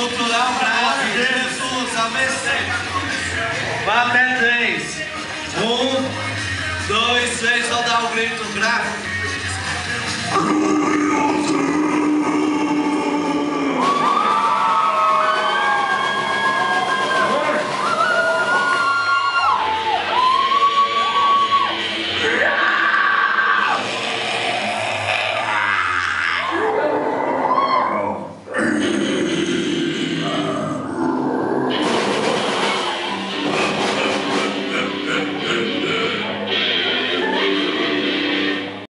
Notre-Dame, Jésus, amén. Va a